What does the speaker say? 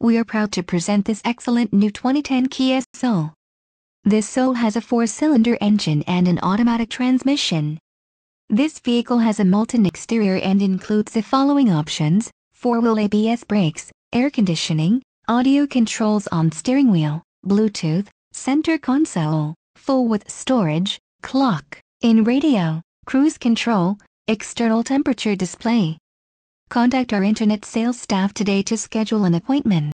we are proud to present this excellent new 2010 Kia Soul. This Soul has a four-cylinder engine and an automatic transmission. This vehicle has a molten exterior and includes the following options, 4-wheel ABS brakes, air conditioning, audio controls on steering wheel, Bluetooth, center console, full with storage, clock, in radio, cruise control, external temperature display. Contact our internet sales staff today to schedule an appointment.